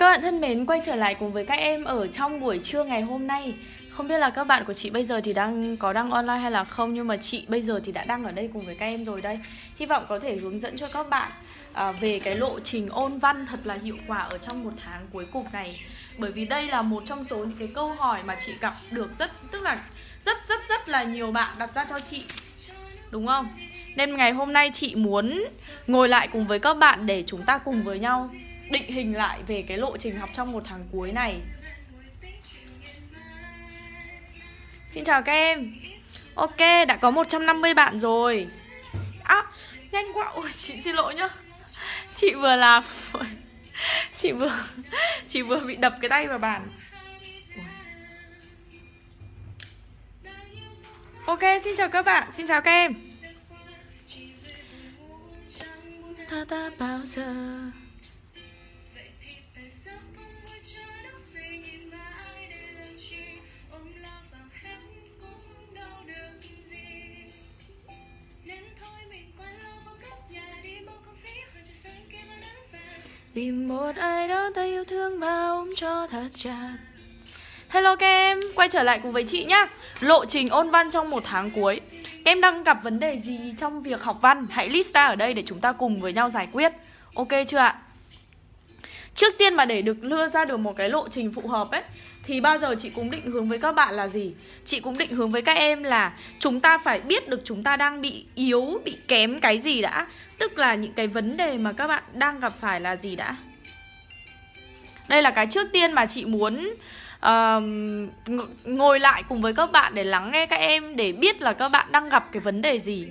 Các bạn thân mến, quay trở lại cùng với các em ở trong buổi trưa ngày hôm nay. Không biết là các bạn của chị bây giờ thì đang có đang online hay là không Nhưng mà chị bây giờ thì đã đang ở đây cùng với các em rồi đây. Hy vọng có thể hướng dẫn cho các bạn à, về cái lộ trình ôn văn thật là hiệu quả ở trong một tháng cuối cùng này. Bởi vì đây là một trong số những cái câu hỏi mà chị gặp được rất Tức là rất rất rất là nhiều bạn đặt ra cho chị. Đúng không? Nên ngày hôm nay chị muốn ngồi lại cùng với các bạn để chúng ta cùng với nhau định hình lại về cái lộ trình học trong một tháng cuối này. Xin chào các em. Ok, đã có 150 bạn rồi. À, nhanh quá. Ôi, chị xin lỗi nhá. Chị vừa làm Chị vừa Chị vừa bị đập cái tay vào bàn. Ok, xin chào các bạn, xin chào các em. Ta ta bao giờ Tìm một ai đó ta yêu thương mà ôm cho thật chặt. Hello các em, quay trở lại cùng với chị nhá. Lộ trình ôn văn trong một tháng cuối. Các em đang gặp vấn đề gì trong việc học văn? Hãy list ra ở đây để chúng ta cùng với nhau giải quyết. Ok chưa ạ? Trước tiên mà để được đưa ra được một cái lộ trình phù hợp ấy Thì bao giờ chị cũng định hướng với các bạn là gì? Chị cũng định hướng với các em là Chúng ta phải biết được chúng ta đang bị yếu, bị kém cái gì đã. Tức là những cái vấn đề mà các bạn đang gặp phải là gì đã. Đây là cái trước tiên mà chị muốn uh, ngồi lại cùng với các bạn để lắng nghe các em Để biết là các bạn đang gặp cái vấn đề gì.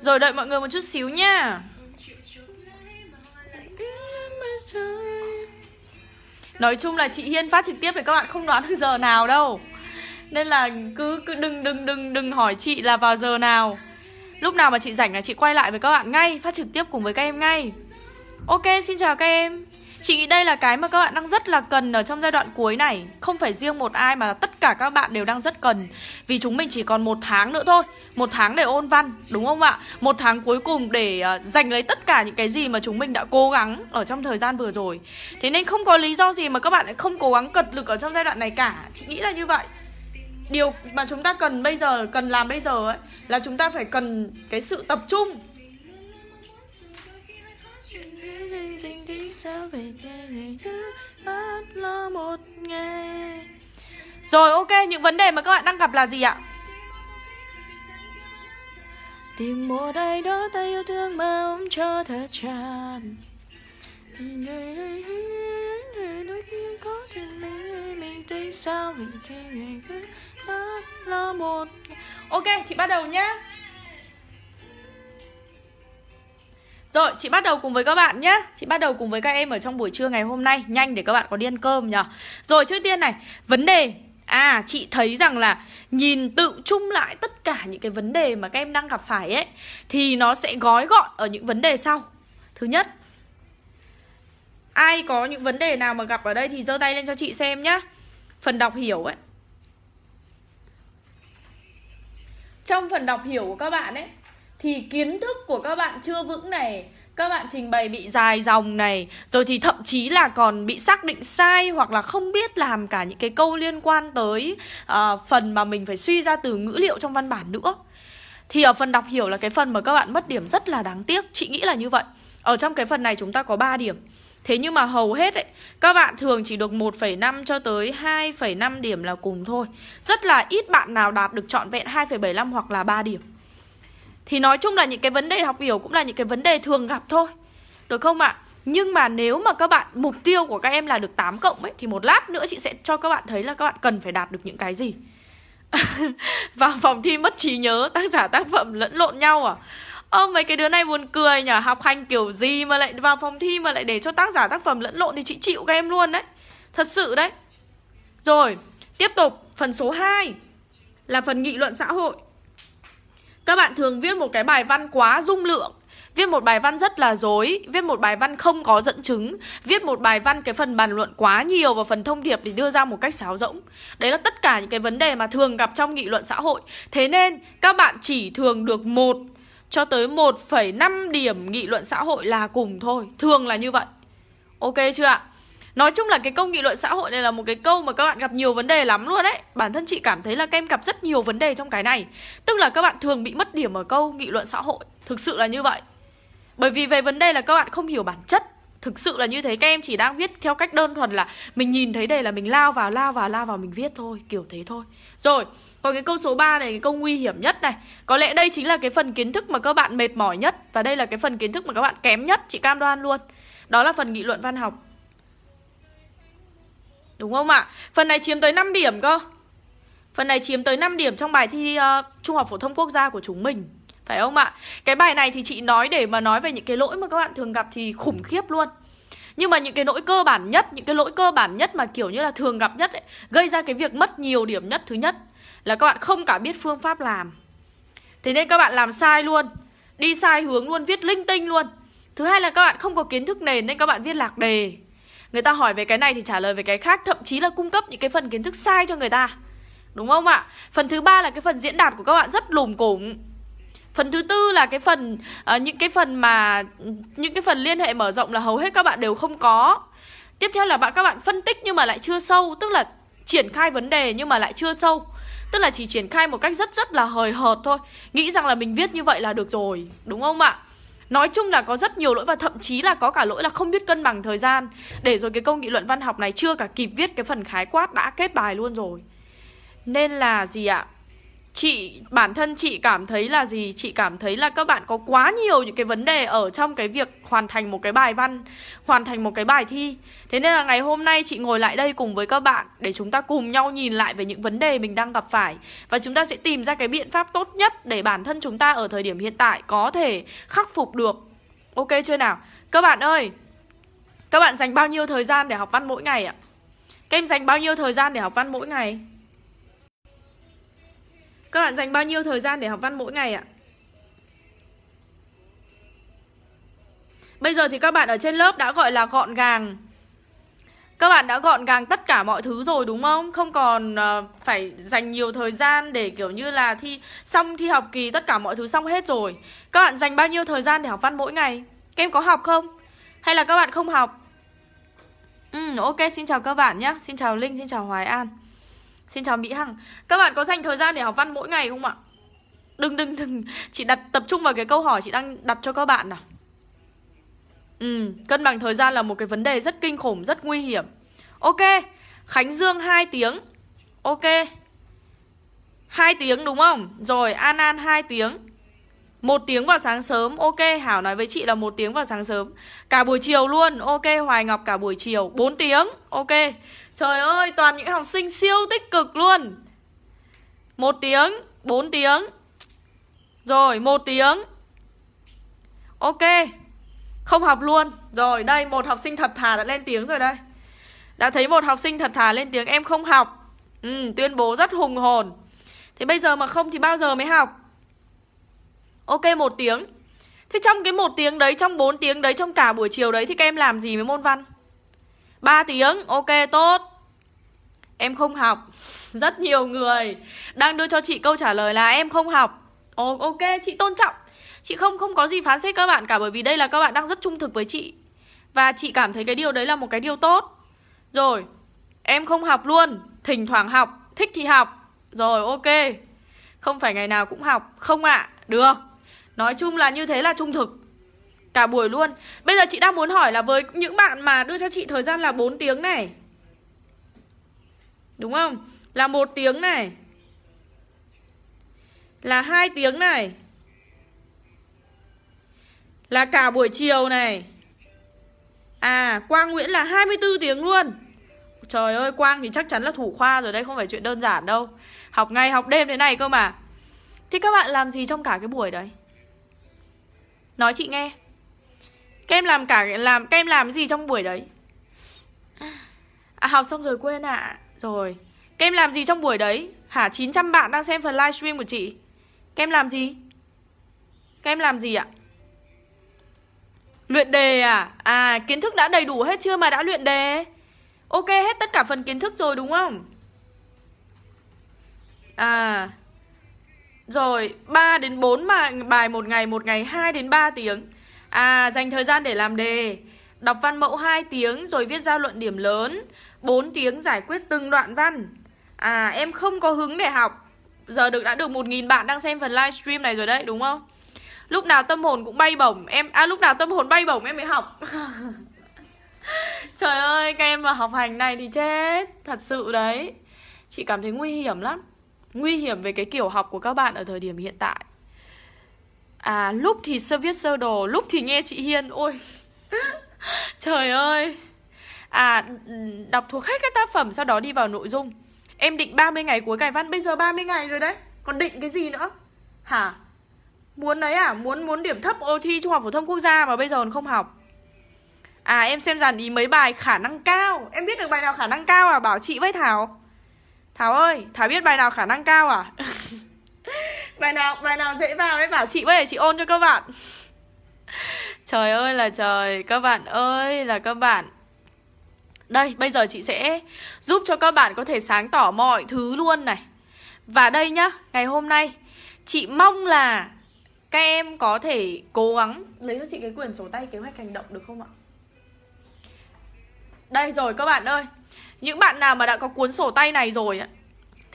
Rồi đợi mọi người một chút xíu nha. Nói chung là chị Hiên phát trực tiếp thì các bạn không đoán được giờ nào đâu. Nên là cứ, cứ đừng đừng đừng đừng hỏi chị là vào giờ nào. Lúc nào mà chị rảnh là chị quay lại với các bạn ngay Phát trực tiếp cùng với các em ngay. Ok xin chào các em. Chị nghĩ đây là cái mà các bạn đang rất là cần ở trong giai đoạn cuối này. Không phải riêng một ai mà tất cả các bạn đều đang rất cần. Vì chúng mình chỉ còn một tháng nữa thôi. Một tháng để ôn văn, đúng không ạ? Một tháng cuối cùng để uh, giành lấy tất cả những cái gì mà chúng mình đã cố gắng ở trong thời gian vừa rồi. Thế nên không có lý do gì mà các bạn lại không cố gắng cật lực ở trong giai đoạn này cả. Chị nghĩ là như vậy. Điều mà chúng ta cần bây giờ, cần làm bây giờ ấy Là chúng ta phải cần cái sự tập trung. Rồi ok, những vấn đề mà các bạn đang gặp là gì ạ? Tìm một ai đó ta yêu thương mà ôm cho thật tràn. Đôi khi có mình mình thấy sao mình cứ một Ok, chị bắt đầu nhá. Rồi, chị bắt đầu cùng với các bạn nhé. Chị bắt đầu cùng với các em ở trong buổi trưa ngày hôm nay Nhanh để các bạn có đi ăn cơm nhở Rồi, trước tiên này, vấn đề. À, chị thấy rằng là nhìn tự chung lại tất cả những cái vấn đề mà các em đang gặp phải ấy Thì nó sẽ gói gọn ở những vấn đề sau. Thứ nhất Ai có những vấn đề nào mà gặp ở đây thì giơ tay lên cho chị xem nhá. Phần đọc hiểu ấy. Trong phần đọc hiểu của các bạn ấy thì kiến thức của các bạn chưa vững này các bạn trình bày bị dài dòng này Rồi thì thậm chí là còn bị xác định sai Hoặc là không biết làm cả những cái câu liên quan tới uh, Phần mà mình phải suy ra từ ngữ liệu trong văn bản nữa. Thì ở phần đọc hiểu là cái phần mà các bạn mất điểm rất là đáng tiếc Chị nghĩ là như vậy. Ở trong cái phần này chúng ta có 3 điểm. Thế nhưng mà hầu hết ấy, các bạn thường chỉ được 1,5 cho tới 2,5 điểm là cùng thôi. Rất là ít bạn nào đạt được trọn vẹn 2,75 hoặc là 3 điểm thì nói chung là những cái vấn đề học hiểu cũng là những cái vấn đề thường gặp thôi Được không ạ? À? Nhưng mà nếu mà các bạn, mục tiêu của các em là được 8 cộng ấy, Thì một lát nữa chị sẽ cho các bạn thấy là các bạn cần phải đạt được những cái gì Vào phòng thi mất trí nhớ, tác giả tác phẩm lẫn lộn nhau à Ơ, mấy cái đứa này buồn cười nhở? Học hành kiểu gì mà lại vào phòng thi mà lại để cho tác giả tác phẩm lẫn lộn Thì chị chịu các em luôn đấy Thật sự đấy Rồi, tiếp tục phần số 2 Là phần nghị luận xã hội các bạn thường viết một cái bài văn quá dung lượng. Viết một bài văn rất là dối Viết một bài văn không có dẫn chứng Viết một bài văn cái phần bàn luận quá nhiều Và phần thông điệp để đưa ra một cách sáo rỗng. Đấy là tất cả những cái vấn đề mà thường gặp trong nghị luận xã hội. Thế nên các bạn chỉ thường được một cho tới 1,5 điểm nghị luận xã hội là cùng thôi. Thường là như vậy. Ok chưa ạ? Nói chung là cái câu nghị luận xã hội này là một cái câu mà các bạn gặp nhiều vấn đề lắm luôn đấy Bản thân chị cảm thấy là các em gặp rất nhiều vấn đề trong cái này. Tức là các bạn thường bị mất điểm ở câu nghị luận xã hội. Thực sự là như vậy. Bởi vì về vấn đề là các bạn không hiểu bản chất. Thực sự là như thế Các em chỉ đang viết theo cách đơn thuần là Mình nhìn thấy đề là mình lao vào, lao vào, lao vào mình viết thôi Kiểu thế thôi. Rồi, còn cái câu số 3 này, cái câu nguy hiểm nhất này. Có lẽ đây chính là cái phần kiến thức mà các bạn mệt mỏi nhất Và đây là cái phần kiến thức mà các bạn kém nhất Chị cam đoan luôn. Đó là phần nghị luận văn học. Đúng không ạ? Phần này chiếm tới 5 điểm cơ. Phần này chiếm tới 5 điểm trong bài thi uh, Trung học phổ thông quốc gia của chúng mình. Phải không ạ? Cái bài này thì chị nói để mà nói về những cái lỗi mà các bạn thường gặp thì khủng khiếp luôn. Nhưng mà những cái lỗi cơ bản nhất Những cái lỗi cơ bản nhất mà kiểu như là thường gặp nhất ấy, Gây ra cái việc mất nhiều điểm nhất Thứ nhất là các bạn không cả biết phương pháp làm. Thế nên các bạn làm sai luôn Đi sai hướng luôn, viết linh tinh luôn. Thứ hai là các bạn không có kiến thức nền Nên các bạn viết lạc đề. Người ta hỏi về cái này thì trả lời về cái khác Thậm chí là cung cấp những cái phần kiến thức sai cho người ta Đúng không ạ? Phần thứ ba là cái phần diễn đạt của các bạn rất lùm củng Phần thứ tư là cái phần uh, những cái phần mà những cái phần liên hệ mở rộng là hầu hết các bạn đều không có. Tiếp theo là bạn các bạn phân tích nhưng mà lại chưa sâu, tức là triển khai vấn đề nhưng mà lại chưa sâu. Tức là chỉ triển khai một cách rất rất là hời hợt thôi Nghĩ rằng là mình viết như vậy là được rồi Đúng không ạ? Nói chung là có rất nhiều lỗi và thậm chí là có cả lỗi là không biết cân bằng thời gian Để rồi cái công nghị luận văn học này chưa cả kịp viết cái phần khái quát đã kết bài luôn rồi Nên là gì ạ? Chị, bản thân chị cảm thấy là gì? Chị cảm thấy là các bạn có quá nhiều những cái vấn đề ở trong cái việc hoàn thành một cái bài văn, hoàn thành một cái bài thi. Thế nên là ngày hôm nay chị ngồi lại đây cùng với các bạn để chúng ta cùng nhau nhìn lại về những vấn đề mình đang gặp phải. Và chúng ta sẽ tìm ra cái biện pháp tốt nhất để bản thân chúng ta ở thời điểm hiện tại có thể khắc phục được. Ok chưa nào? Các bạn ơi, các bạn dành bao nhiêu thời gian để học văn mỗi ngày ạ? Các em dành bao nhiêu thời gian để học văn mỗi ngày? Các bạn dành bao nhiêu thời gian để học văn mỗi ngày ạ? Bây giờ thì các bạn ở trên lớp đã gọi là gọn gàng Các bạn đã gọn gàng tất cả mọi thứ rồi đúng không? Không còn uh, phải dành nhiều thời gian để kiểu như là thi xong thi học kỳ tất cả mọi thứ xong hết rồi Các bạn dành bao nhiêu thời gian để học văn mỗi ngày? Các em có học không? Hay là các bạn không học? Ừ, ok, xin chào các bạn nhé Xin chào Linh, xin chào Hoài An Xin chào Mỹ Hằng. Các bạn có dành thời gian để học văn mỗi ngày không ạ? Đừng đừng đừng. Chị đặt tập trung vào cái câu hỏi chị đang đặt cho các bạn nào. Ừ, cân bằng thời gian là một cái vấn đề rất kinh khủng, rất nguy hiểm. Ok, Khánh Dương 2 tiếng. Ok. 2 tiếng đúng không? Rồi, An An 2 tiếng. Một tiếng vào sáng sớm. Ok, Hảo nói với chị là một tiếng vào sáng sớm. Cả buổi chiều luôn. Ok, Hoài Ngọc cả buổi chiều. 4 tiếng. Ok. Trời ơi, toàn những học sinh siêu tích cực luôn. Một tiếng, bốn tiếng. Rồi, một tiếng. Ok Không học luôn. Rồi, đây, một học sinh thật thà đã lên tiếng rồi đây. Đã thấy một học sinh thật thà lên tiếng Em không học. Ừ, Tuyên bố rất hùng hồn. Thế bây giờ mà không thì bao giờ mới học? Ok, một tiếng. Thế trong cái một tiếng đấy, trong 4 tiếng đấy, trong cả buổi chiều đấy Thì các em làm gì với môn văn? 3 tiếng, ok tốt. Em không học. Rất nhiều người đang đưa cho chị câu trả lời là em không học. Ồ, Ok, chị tôn trọng. Chị không không có gì phán xét các bạn cả Bởi vì đây là các bạn đang rất trung thực với chị. Và chị cảm thấy cái điều đấy là một cái điều tốt. Rồi Em không học luôn. Thỉnh thoảng học Thích thì học. Rồi ok. Không phải ngày nào cũng học. Không ạ à? Được. Nói chung là như thế là trung thực. Cả buổi luôn. Bây giờ chị đang muốn hỏi là với những bạn mà đưa cho chị thời gian là 4 tiếng này. Đúng không? Là một tiếng này. Là hai tiếng này. Là cả buổi chiều này. À Quang Nguyễn là 24 tiếng luôn. Trời ơi, Quang thì chắc chắn là thủ khoa rồi đây Không phải chuyện đơn giản đâu. Học ngày, học đêm thế này cơ mà. Thì các bạn làm gì trong cả cái buổi đấy? Nói chị nghe. Các em làm cả làm Các em làm cái gì trong buổi đấy? À học xong rồi quên ạ. À. Rồi. Các em làm gì trong buổi đấy? Hả 900 bạn đang xem phần livestream của chị. Các em làm gì? Các em làm gì ạ? Luyện đề à? À kiến thức đã đầy đủ hết chưa mà đã luyện đề? Ok, hết tất cả phần kiến thức rồi đúng không? À. Rồi 3 đến 4 mà bài một ngày Một ngày 2 đến 3 tiếng. À dành thời gian để làm đề. Đọc văn mẫu 2 tiếng rồi viết ra luận điểm lớn. 4 tiếng giải quyết từng đoạn văn. À em không có hứng để học. Giờ được đã được 1.000 bạn đang xem phần livestream này rồi đấy, đúng không? Lúc nào tâm hồn cũng bay bổng. Em À lúc nào tâm hồn bay bổng em mới học. Trời ơi, các em mà học hành này thì chết. Thật sự đấy. Chị cảm thấy nguy hiểm lắm. Nguy hiểm về cái kiểu học của các bạn ở thời điểm hiện tại. À lúc thì sơ viết sơ đồ, Lúc thì nghe chị Hiên. Ôi, Trời ơi. À đọc thuộc hết các tác phẩm, Sau đó đi vào nội dung. Em định 30 ngày cuối cải văn, Bây giờ 30 ngày rồi đấy. Còn định cái gì nữa? Hả? Muốn đấy à? Muốn muốn điểm thấp ô thi Trung học phổ thông quốc gia Mà bây giờ còn không học. À em xem dàn ý mấy bài khả năng cao. Em biết được bài nào khả năng cao à? Bảo chị với Thảo. Thảo ơi, Thảo biết bài nào khả năng cao à? Bài nào bài nào dễ vào đấy? Bảo chị với chị ôn cho các bạn. Trời ơi là trời, Các bạn ơi là các bạn. Đây, bây giờ chị sẽ Giúp cho các bạn có thể sáng tỏ mọi thứ luôn này. Và đây nhá, Ngày hôm nay, Chị mong là Các em có thể cố gắng Lấy cho chị cái quyển sổ tay kế hoạch hành động được không ạ? Đây rồi các bạn ơi, Những bạn nào mà đã có cuốn sổ tay này rồi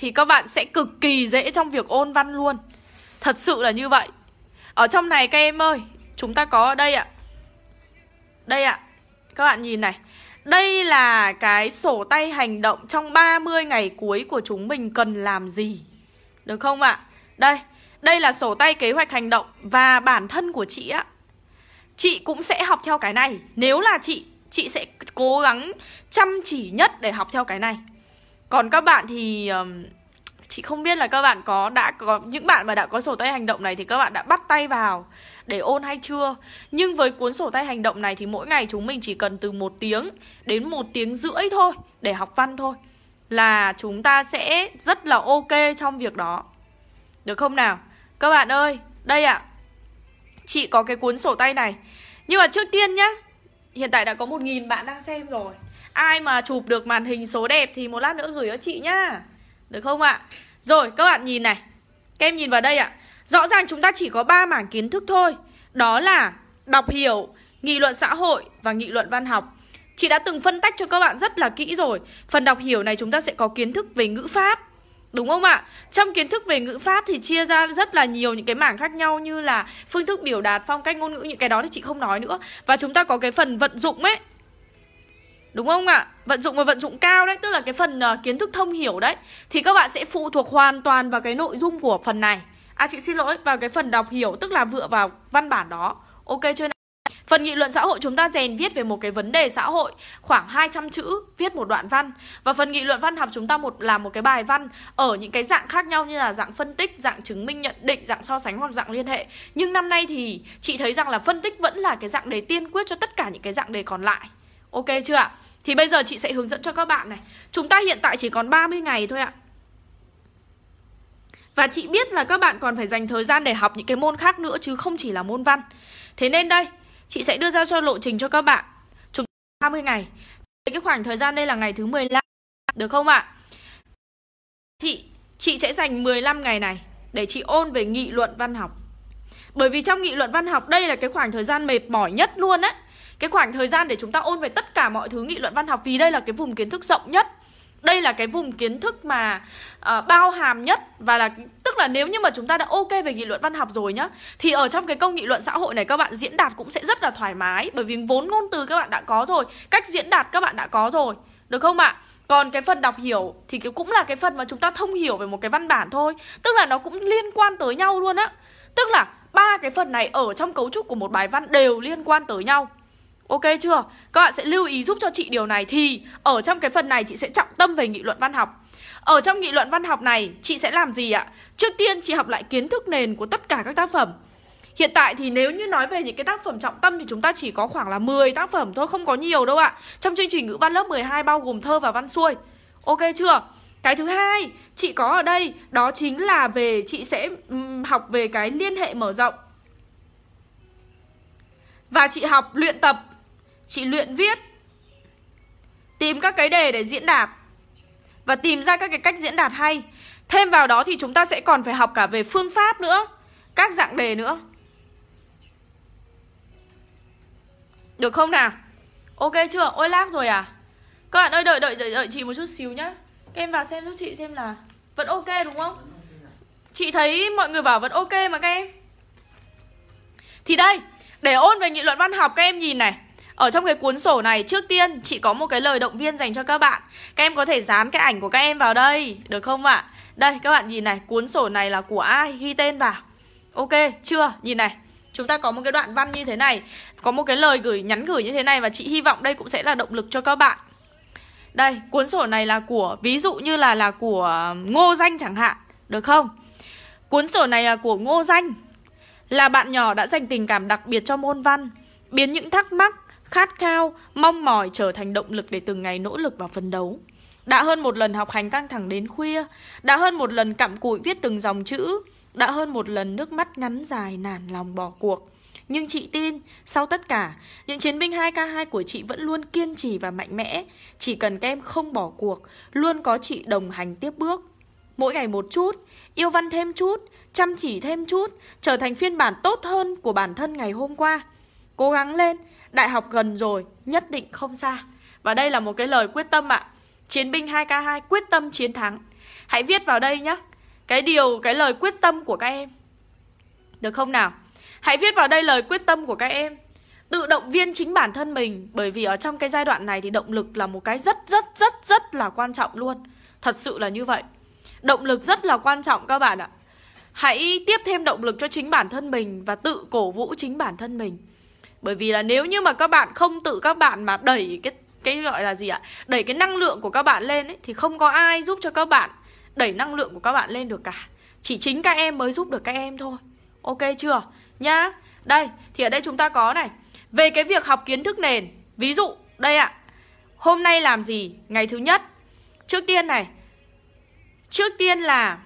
thì các bạn sẽ cực kỳ dễ trong việc ôn văn luôn. Thật sự là như vậy. Ở trong này các em ơi, Chúng ta có ở đây ạ. Đây ạ. Các bạn nhìn này. Đây là cái sổ tay hành động trong 30 ngày cuối của chúng mình cần làm gì? Được không ạ? Đây Đây là sổ tay kế hoạch hành động Và bản thân của chị á Chị cũng sẽ học theo cái này. Nếu là chị Chị sẽ cố gắng chăm chỉ nhất để học theo cái này. Còn các bạn thì um, Chị không biết là các bạn có đã có những bạn mà đã có sổ tay hành động này thì các bạn đã bắt tay vào để ôn hay chưa? Nhưng với cuốn sổ tay hành động này thì mỗi ngày chúng mình chỉ cần từ một tiếng đến một tiếng rưỡi thôi để học văn thôi Là chúng ta sẽ rất là ok trong việc đó. Được không nào? Các bạn ơi, đây ạ. À, Chị có cái cuốn sổ tay này. Nhưng mà trước tiên nhá Hiện tại đã có 1.000 bạn đang xem rồi. Ai mà chụp được màn hình số đẹp thì một lát nữa gửi cho chị nhá Được không ạ? Rồi các bạn nhìn này Các em nhìn vào đây ạ Rõ ràng chúng ta chỉ có 3 mảng kiến thức thôi Đó là đọc hiểu, nghị luận xã hội và nghị luận văn học Chị đã từng phân tách cho các bạn rất là kỹ rồi Phần đọc hiểu này chúng ta sẽ có kiến thức về ngữ pháp Đúng không ạ? Trong kiến thức về ngữ pháp thì chia ra rất là nhiều những cái mảng khác nhau như là phương thức biểu đạt, phong cách ngôn ngữ những cái đó thì chị không nói nữa. Và chúng ta có cái phần vận dụng ấy. Đúng không ạ? Vận dụng và vận dụng cao đấy, tức là cái phần uh, kiến thức thông hiểu đấy thì các bạn sẽ phụ thuộc hoàn toàn vào cái nội dung của phần này. À chị xin lỗi, vào cái phần đọc hiểu tức là dựa vào văn bản đó. Ok chưa nào? Phần nghị luận xã hội chúng ta rèn viết về một cái vấn đề xã hội khoảng 200 chữ viết một đoạn văn và phần nghị luận văn học chúng ta một làm một cái bài văn ở những cái dạng khác nhau như là dạng phân tích, dạng chứng minh nhận định, dạng so sánh hoặc dạng liên hệ. Nhưng năm nay thì chị thấy rằng là phân tích vẫn là cái dạng đề tiên quyết cho tất cả những cái dạng đề còn lại. Ok chưa ạ? Thì bây giờ chị sẽ hướng dẫn cho các bạn này. Chúng ta hiện tại chỉ còn 30 ngày thôi ạ. Và chị biết là các bạn còn phải dành thời gian để học những cái môn khác nữa chứ không chỉ là môn văn. Thế nên đây, chị sẽ đưa ra cho lộ trình cho các bạn. Chúng 30 ngày. Cái khoảng thời gian đây là ngày thứ 15. Được không ạ? Chị, chị sẽ dành 15 ngày này để chị ôn về nghị luận văn học. Bởi vì trong nghị luận văn học đây là cái khoảng thời gian mệt mỏi nhất luôn á. Cái khoảng thời gian để chúng ta ôn về tất cả mọi thứ nghị luận văn học vì đây là cái vùng kiến thức rộng nhất. Đây là cái vùng kiến thức mà uh, bao hàm nhất và là tức là nếu như mà chúng ta đã ok về nghị luận văn học rồi nhá thì ở trong cái câu nghị luận xã hội này các bạn diễn đạt cũng sẽ rất là thoải mái bởi vì vốn ngôn từ các bạn đã có rồi cách diễn đạt các bạn đã có rồi được không ạ? Còn cái phần đọc hiểu thì cũng là cái phần mà chúng ta thông hiểu về một cái văn bản thôi tức là nó cũng liên quan tới nhau luôn á. Tức là ba cái phần này ở trong cấu trúc của một bài văn đều liên quan tới nhau. Ok chưa? Các bạn sẽ lưu ý giúp cho chị điều này Thì ở trong cái phần này chị sẽ trọng tâm về nghị luận văn học Ở trong nghị luận văn học này Chị sẽ làm gì ạ? Trước tiên chị học lại kiến thức nền của tất cả các tác phẩm Hiện tại thì nếu như nói về những cái tác phẩm trọng tâm Thì chúng ta chỉ có khoảng là 10 tác phẩm thôi Không có nhiều đâu ạ Trong chương trình ngữ văn lớp 12 bao gồm thơ và văn xuôi Ok chưa? Cái thứ hai chị có ở đây Đó chính là về chị sẽ um, học về cái liên hệ mở rộng Và chị học luyện tập Chị luyện viết Tìm các cái đề để diễn đạt Và tìm ra các cái cách diễn đạt hay Thêm vào đó thì chúng ta sẽ còn phải học cả về phương pháp nữa Các dạng đề nữa Được không nào? Ok chưa? Ôi lag rồi à? Các bạn ơi đợi đợi đợi đợi chị một chút xíu nhá. Các em vào xem giúp chị xem là vẫn ok đúng không? Chị thấy mọi người bảo vẫn ok mà các em. Thì đây, để ôn về nghị luận văn học các em nhìn này. Ở trong cái cuốn sổ này, trước tiên chị có một cái lời động viên dành cho các bạn Các em có thể dán cái ảnh của các em vào đây, Được không ạ? Đây, các bạn nhìn này, Cuốn sổ này là của ai? Ghi tên vào Ok, chưa? Nhìn này, Chúng ta có một cái đoạn văn như thế này, Có một cái lời gửi, nhắn gửi như thế này Và chị hy vọng đây cũng sẽ là động lực cho các bạn Đây, cuốn sổ này là của, Ví dụ như là là của Ngô Danh chẳng hạn, Được không? Cuốn sổ này là của Ngô Danh Là bạn nhỏ đã dành tình cảm đặc biệt cho môn văn, Biến những thắc mắc khát khao, mong mỏi trở thành động lực để từng ngày nỗ lực và phấn đấu. Đã hơn một lần học hành căng thẳng đến khuya, đã hơn một lần cặm cụi viết từng dòng chữ, đã hơn một lần nước mắt ngắn dài nản lòng bỏ cuộc. Nhưng chị tin, sau tất cả, những chiến binh 2K2 của chị vẫn luôn kiên trì và mạnh mẽ. Chỉ cần các em không bỏ cuộc, luôn có chị đồng hành tiếp bước. Mỗi ngày một chút, yêu văn thêm chút, chăm chỉ thêm chút, trở thành phiên bản tốt hơn của bản thân ngày hôm qua. Cố gắng lên, Đại học gần rồi, nhất định không xa. Và đây là một cái lời quyết tâm ạ. Chiến binh 2K2 quyết tâm chiến thắng. Hãy viết vào đây nhé Cái điều, cái lời quyết tâm của các em. Được không nào? Hãy viết vào đây lời quyết tâm của các em. Tự động viên chính bản thân mình Bởi vì ở trong cái giai đoạn này thì động lực là một cái rất rất rất rất là quan trọng luôn. Thật sự là như vậy. Động lực rất là quan trọng các bạn ạ. Hãy tiếp thêm động lực cho chính bản thân mình Và tự cổ vũ chính bản thân mình bởi vì là nếu như mà các bạn không tự các bạn mà đẩy cái cái gọi là gì ạ? Đẩy cái năng lượng của các bạn lên ấy thì không có ai giúp cho các bạn đẩy năng lượng của các bạn lên được cả. Chỉ chính các em mới giúp được các em thôi. Ok chưa? Nhá. Đây, thì ở đây chúng ta có này. Về cái việc học kiến thức nền, ví dụ đây ạ. Hôm nay làm gì? Ngày thứ nhất. Trước tiên này. Trước tiên là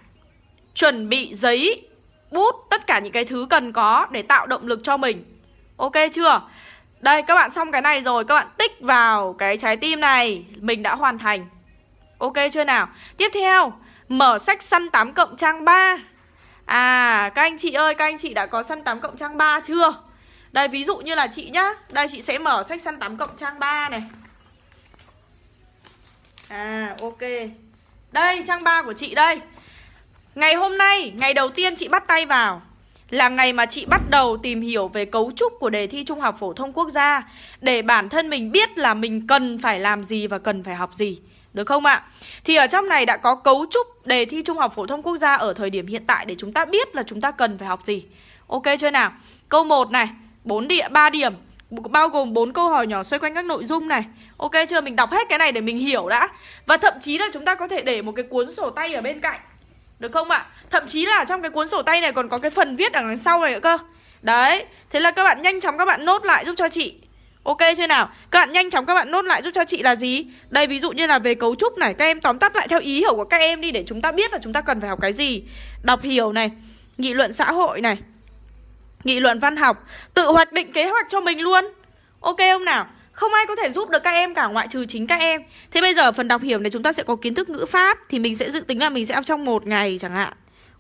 chuẩn bị giấy, bút, tất cả những cái thứ cần có để tạo động lực cho mình Ok chưa? Đây, các bạn xong cái này rồi. Các bạn tích vào cái trái tim này. Mình đã hoàn thành. Ok chưa nào? Tiếp theo, Mở sách săn 8 cộng trang 3 À các anh chị ơi, Các anh chị đã có săn 8 cộng trang 3 chưa? Đây, ví dụ như là chị nhá. Đây, chị sẽ mở sách săn 8 cộng trang 3 này. À ok. Đây, trang 3 của chị đây. Ngày hôm nay, Ngày đầu tiên chị bắt tay vào là ngày mà chị bắt đầu tìm hiểu về cấu trúc của đề thi Trung học phổ thông quốc gia để bản thân mình biết là mình cần phải làm gì và cần phải học gì. Được không ạ? Thì ở trong này đã có cấu trúc đề thi Trung học phổ thông quốc gia ở thời điểm hiện tại để chúng ta biết là chúng ta cần phải học gì. Ok chưa nào? Câu 1 này, 4 địa 3 điểm bao gồm 4 câu hỏi nhỏ xoay quanh các nội dung này. Ok chưa? Mình đọc hết cái này để mình hiểu đã. Và thậm chí là chúng ta có thể để một cái cuốn sổ tay ở bên cạnh được không ạ? Thậm chí là trong cái cuốn sổ tay này còn có cái phần viết ở đằng sau này nữa cơ Đấy, Thế là các bạn nhanh chóng các bạn nốt lại giúp cho chị Ok chưa nào? Các bạn nhanh chóng các bạn nốt lại giúp cho chị là gì? Đây, ví dụ như là về cấu trúc này, Các em tóm tắt lại theo ý hiểu của các em đi Để chúng ta biết là chúng ta cần phải học cái gì Đọc hiểu này, Nghị luận xã hội này, Nghị luận văn học, Tự hoạch định kế hoạch cho mình luôn Ok không nào? Không ai có thể giúp được các em cả, ngoại trừ chính các em Thế bây giờ phần đọc hiểu này chúng ta sẽ có kiến thức ngữ pháp, Thì mình sẽ dự tính là mình sẽ học trong một ngày chẳng hạn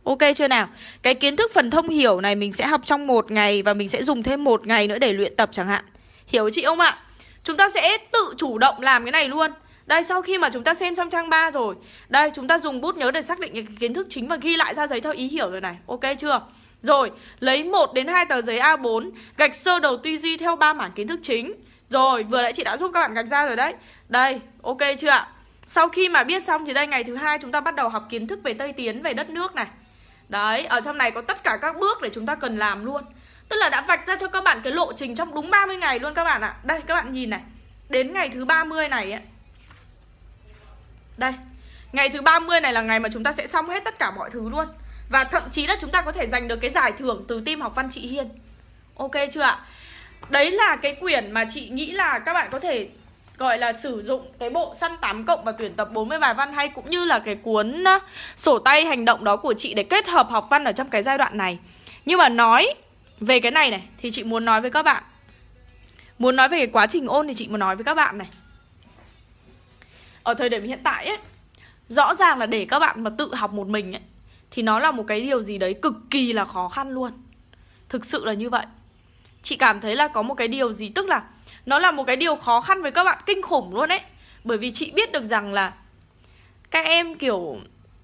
Ok chưa nào? Cái kiến thức phần thông hiểu này mình sẽ học trong một ngày Và mình sẽ dùng thêm một ngày nữa để luyện tập chẳng hạn Hiểu chị không ạ? Chúng ta sẽ tự chủ động làm cái này luôn đây, sau khi mà chúng ta xem xong trang 3 rồi, Đây, chúng ta dùng bút nhớ để xác định những kiến thức chính Và ghi lại ra giấy theo ý hiểu rồi này Ok chưa? Rồi, lấy 1 đến 2 tờ giấy A4 Gạch sơ đầu tư duy theo ba mảng kiến thức chính rồi, vừa nãy chị đã giúp các bạn gạch ra rồi đấy. Đây, ok chưa ạ? Sau khi mà biết xong thì đây ngày thứ hai chúng ta bắt đầu học kiến thức về Tây Tiến, về đất nước này. Đấy, ở trong này có tất cả các bước để chúng ta cần làm luôn. Tức là đã vạch ra cho các bạn cái lộ trình trong đúng 30 ngày luôn các bạn ạ. Đây, các bạn nhìn này. Đến ngày thứ 30 này ấy. Đây Ngày thứ 30 này là ngày mà chúng ta sẽ xong hết tất cả mọi thứ luôn. Và thậm chí là chúng ta có thể giành được cái giải thưởng từ team học văn chị Hiên. Ok chưa ạ? Đấy là cái quyển mà chị nghĩ là các bạn có thể gọi là sử dụng cái bộ săn 8 cộng và tuyển tập 40 bài văn hay cũng như là cái cuốn sổ tay hành động đó của chị để kết hợp học văn ở trong cái giai đoạn này. Nhưng mà nói về cái này này thì chị muốn nói với các bạn. Muốn nói về cái quá trình ôn thì chị muốn nói với các bạn này. Ở thời điểm hiện tại ấy, rõ ràng là để các bạn mà tự học một mình ấy thì nó là một cái điều gì đấy cực kỳ là khó khăn luôn. Thực sự là như vậy chị cảm thấy là có một cái điều gì tức là Nó là một cái điều khó khăn với các bạn kinh khủng luôn ấy. Bởi vì chị biết được rằng là Các em kiểu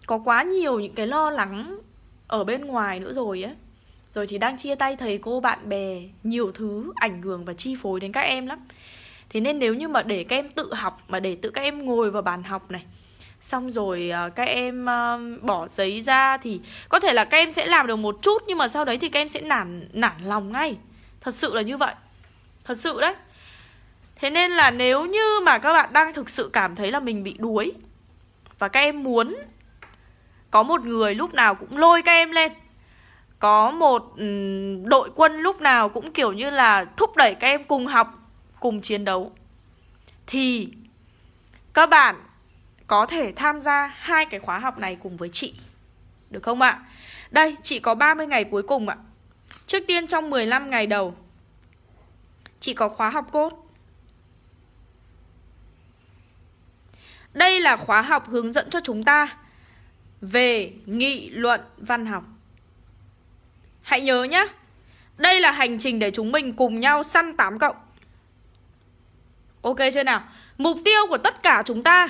có quá nhiều những cái lo lắng ở bên ngoài nữa rồi ấy. Rồi thì đang chia tay thầy cô bạn bè Nhiều thứ ảnh hưởng và chi phối đến các em lắm. Thế nên nếu như mà để các em tự học Mà để tự các em ngồi vào bàn học này Xong rồi à, các em à, bỏ giấy ra Thì có thể là các em sẽ làm được một chút Nhưng mà sau đấy thì các em sẽ nản, nản lòng ngay. Thật sự là như vậy. Thật sự đấy. Thế nên là nếu như mà các bạn đang thực sự cảm thấy là mình bị đuối Và các em muốn có một người lúc nào cũng lôi các em lên Có một đội quân lúc nào cũng kiểu như là thúc đẩy các em cùng học, cùng chiến đấu Thì các bạn có thể tham gia hai cái khóa học này cùng với chị. Được không ạ? Đây, chị có 30 ngày cuối cùng ạ. Trước tiên trong 15 ngày đầu Chị có khóa học cốt Đây là khóa học hướng dẫn cho chúng ta về nghị luận văn học. Hãy nhớ nhé, đây là hành trình để chúng mình cùng nhau săn 8 cộng. Ok chưa nào? Mục tiêu của tất cả chúng ta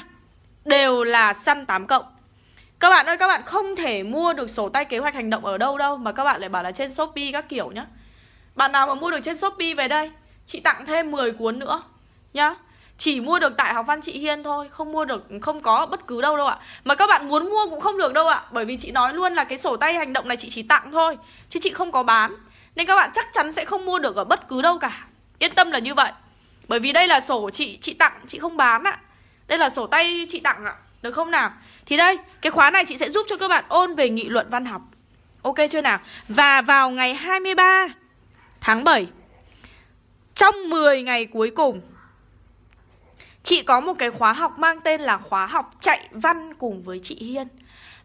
đều là săn 8 cộng. Các bạn ơi, các bạn không thể mua được sổ tay kế hoạch hành động ở đâu đâu mà các bạn lại bảo là trên Shopee các kiểu nhá. Bạn nào mà mua được trên Shopee về đây, chị tặng thêm 10 cuốn nữa nhá. Chỉ mua được tại học văn chị Hiên thôi Không mua được, không có bất cứ đâu đâu ạ. Mà các bạn muốn mua cũng không được đâu ạ Bởi vì chị nói luôn là cái sổ tay hành động này chị chỉ tặng thôi Chứ chị không có bán. Nên các bạn chắc chắn sẽ không mua được ở bất cứ đâu cả. Yên tâm là như vậy. Bởi vì đây là sổ chị chị tặng, chị không bán ạ. Đây là sổ tay chị tặng ạ. Được không nào? Thì đây, cái khóa này chị sẽ giúp cho các bạn ôn về nghị luận văn học Ok chưa nào? Và vào ngày 23 tháng 7 Trong 10 ngày cuối cùng Chị có một cái khóa học mang tên là khóa học chạy văn cùng với chị Hiên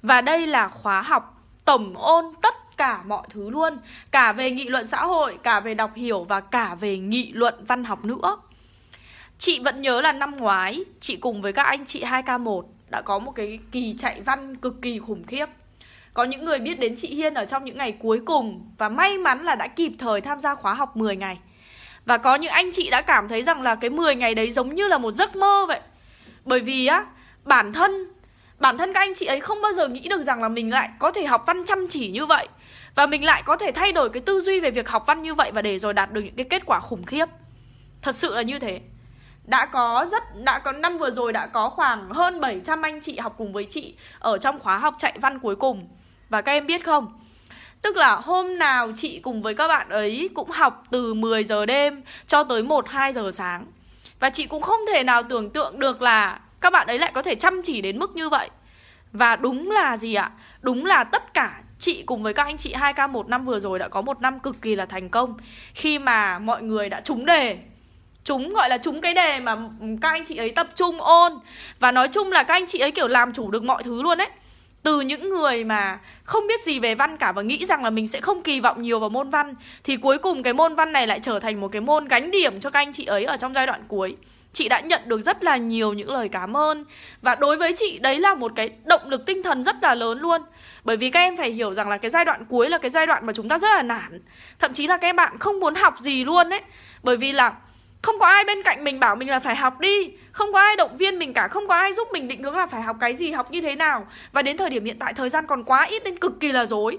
Và đây là khóa học tổng ôn tất cả mọi thứ luôn Cả về nghị luận xã hội, cả về đọc hiểu và cả về nghị luận văn học nữa Chị vẫn nhớ là năm ngoái Chị cùng với các anh chị 2K1 đã có một cái kỳ chạy văn cực kỳ khủng khiếp. Có những người biết đến chị Hiên ở trong những ngày cuối cùng Và may mắn là đã kịp thời tham gia khóa học 10 ngày. Và có những anh chị đã cảm thấy rằng là cái 10 ngày đấy giống như là một giấc mơ vậy. Bởi vì á, bản thân Bản thân các anh chị ấy không bao giờ nghĩ được rằng là mình lại có thể học văn chăm chỉ như vậy. Và mình lại có thể thay đổi cái tư duy về việc học văn như vậy Và để rồi đạt được những cái kết quả khủng khiếp. Thật sự là như thế đã có rất, đã có, năm vừa rồi đã có khoảng hơn 700 anh chị học cùng với chị ở trong khóa học chạy văn cuối cùng. Và các em biết không? Tức là hôm nào chị cùng với các bạn ấy cũng học từ 10 giờ đêm cho tới 1-2 giờ sáng Và chị cũng không thể nào tưởng tượng được là các bạn ấy lại có thể chăm chỉ đến mức như vậy Và đúng là gì ạ? Đúng là tất cả chị cùng với các anh chị 2K một năm vừa rồi đã có một năm cực kỳ là thành công Khi mà mọi người đã trúng đề Chúng, gọi là chúng cái đề mà các anh chị ấy tập trung ôn Và nói chung là các anh chị ấy kiểu làm chủ được mọi thứ luôn ấy. Từ những người mà không biết gì về văn cả và nghĩ rằng là mình sẽ không kỳ vọng nhiều vào môn văn, thì cuối cùng cái môn văn này lại trở thành một cái môn gánh điểm cho các anh chị ấy ở trong giai đoạn cuối. Chị đã nhận được rất là nhiều những lời cảm ơn. Và đối với chị, đấy là một cái động lực tinh thần rất là lớn luôn. Bởi vì các em phải hiểu rằng là cái giai đoạn cuối là cái giai đoạn mà chúng ta rất là nản. Thậm chí là các em bạn không muốn học gì luôn ấy. Bởi vì là không có ai bên cạnh mình bảo mình là phải học đi. Không có ai động viên mình cả. Không có ai giúp mình định hướng là phải học cái gì, học như thế nào. Và đến thời điểm hiện tại thời gian còn quá ít nên cực kỳ là dối.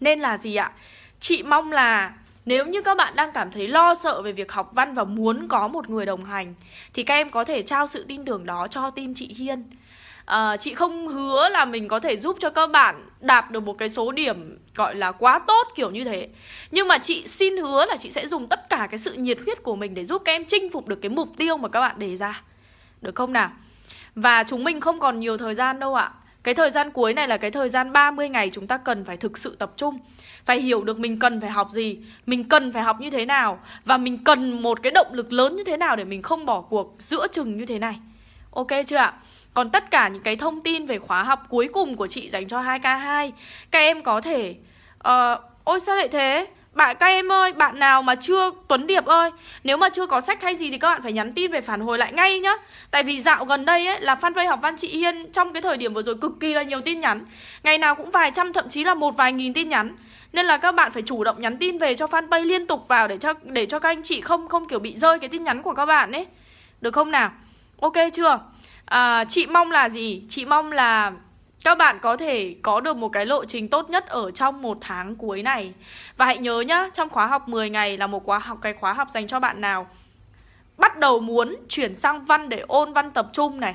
Nên là gì ạ? Chị mong là nếu như các bạn đang cảm thấy lo sợ về việc học văn và muốn có một người đồng hành Thì các em có thể trao sự tin tưởng đó cho team chị Hiên. À, Chị không hứa là mình có thể giúp cho các bạn đạt được một cái số điểm gọi là quá tốt kiểu như thế. Nhưng mà chị xin hứa là chị sẽ dùng tất cả cái sự nhiệt huyết của mình để giúp các em chinh phục được cái mục tiêu mà các bạn đề ra. Được không nào? Và chúng mình không còn nhiều thời gian đâu ạ. Cái thời gian cuối này là cái thời gian 30 ngày chúng ta cần phải thực sự tập trung Phải hiểu được mình cần phải học gì Mình cần phải học như thế nào Và mình cần một cái động lực lớn như thế nào để mình không bỏ cuộc giữa chừng như thế này Ok chưa ạ? Còn tất cả những cái thông tin về khóa học cuối cùng của chị dành cho 2K2 Các em có thể uh, Ôi sao lại thế? Bạn các em ơi, bạn nào mà chưa Tuấn Điệp ơi, nếu mà chưa có sách hay gì thì các bạn phải nhắn tin về phản hồi lại ngay nhá. Tại vì dạo gần đây ấy là fanpage học văn chị Hiên trong cái thời điểm vừa rồi cực kỳ là nhiều tin nhắn. Ngày nào cũng vài trăm thậm chí là một vài nghìn tin nhắn. Nên là các bạn phải chủ động nhắn tin về cho fanpage liên tục vào để cho để cho các anh chị không không kiểu bị rơi cái tin nhắn của các bạn ấy. Được không nào? Ok chưa? À, chị mong là gì? Chị mong là các bạn có thể có được một cái lộ trình tốt nhất ở trong một tháng cuối này. Và hãy nhớ nhá, trong khóa học 10 ngày là một khóa học cái khóa học dành cho bạn nào Bắt đầu muốn chuyển sang văn để ôn văn tập trung này.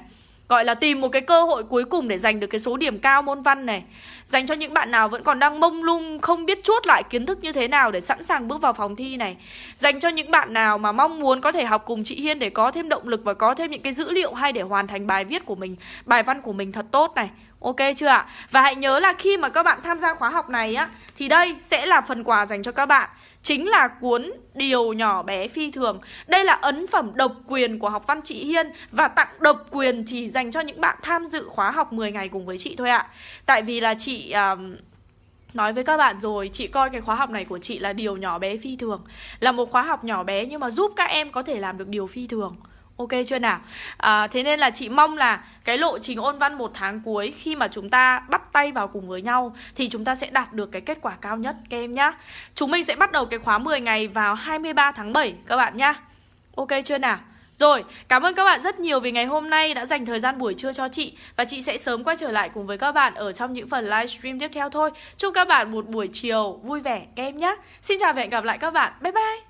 Gọi là tìm một cái cơ hội cuối cùng để giành được cái số điểm cao môn văn này. Dành cho những bạn nào vẫn còn đang mông lung Không biết chuốt lại kiến thức như thế nào để sẵn sàng bước vào phòng thi này. Dành cho những bạn nào mà mong muốn có thể học cùng chị Hiên Để có thêm động lực và có thêm những cái dữ liệu hay để hoàn thành bài viết của mình Bài văn của mình thật tốt này. Ok chưa ạ? Và hãy nhớ là khi mà các bạn tham gia khóa học này á Thì đây sẽ là phần quà dành cho các bạn. Chính là cuốn Điều nhỏ bé phi thường. Đây là ấn phẩm độc quyền của học văn chị Hiên Và tặng độc quyền chỉ dành cho những bạn tham dự khóa học 10 ngày cùng với chị thôi ạ. Tại vì là chị... Um, Nói với các bạn rồi, chị coi cái khóa học này của chị là điều nhỏ bé phi thường. Là một khóa học nhỏ bé nhưng mà giúp các em có thể làm được điều phi thường. Ok chưa nào? À, thế nên là chị mong là cái lộ trình ôn văn một tháng cuối khi mà chúng ta bắt tay vào cùng với nhau thì chúng ta sẽ đạt được cái kết quả cao nhất các em nhá. Chúng mình sẽ bắt đầu cái khóa 10 ngày vào 23 tháng 7 các bạn nhá. Ok chưa nào? Rồi, cảm ơn các bạn rất nhiều vì ngày hôm nay đã dành thời gian buổi trưa cho chị Và chị sẽ sớm quay trở lại cùng với các bạn ở trong những phần livestream tiếp theo thôi Chúc các bạn một buổi chiều vui vẻ các em nhé Xin chào và hẹn gặp lại các bạn, bye bye